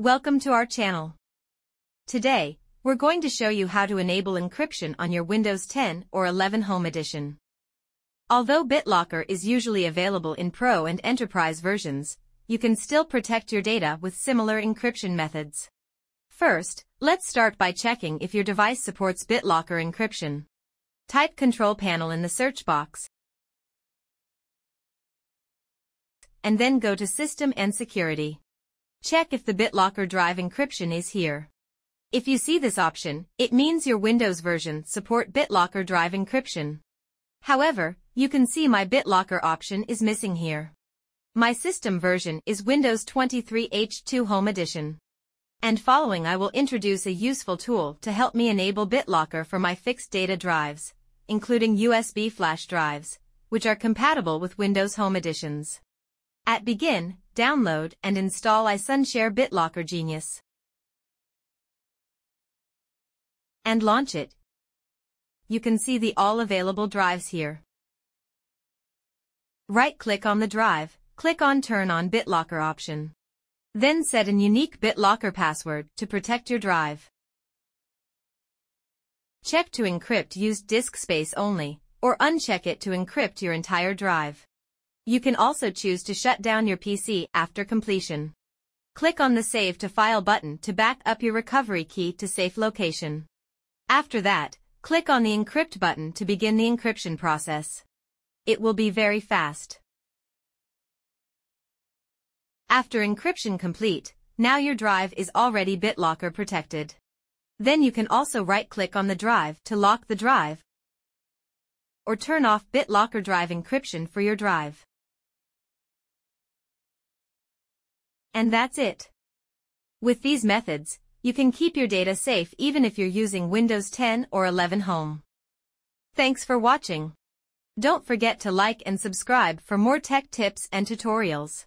Welcome to our channel. Today, we're going to show you how to enable encryption on your Windows 10 or 11 Home Edition. Although BitLocker is usually available in Pro and Enterprise versions, you can still protect your data with similar encryption methods. First, let's start by checking if your device supports BitLocker encryption. Type Control Panel in the search box, and then go to System and Security. Check if the BitLocker drive encryption is here. If you see this option, it means your Windows version support BitLocker drive encryption. However, you can see my BitLocker option is missing here. My system version is Windows 23 H2 Home Edition. And following I will introduce a useful tool to help me enable BitLocker for my fixed data drives, including USB flash drives, which are compatible with Windows Home Editions. At Begin, download and install iSunshare BitLocker Genius. And launch it. You can see the all available drives here. Right-click on the drive, click on Turn on BitLocker option. Then set an unique BitLocker password to protect your drive. Check to encrypt used disk space only, or uncheck it to encrypt your entire drive. You can also choose to shut down your PC after completion. Click on the Save to File button to back up your recovery key to safe location. After that, click on the Encrypt button to begin the encryption process. It will be very fast. After encryption complete, now your drive is already BitLocker protected. Then you can also right-click on the drive to lock the drive or turn off BitLocker drive encryption for your drive. And that's it. With these methods, you can keep your data safe even if you're using Windows 10 or 11 Home. Thanks for watching. Don't forget to like and subscribe for more tech tips and tutorials.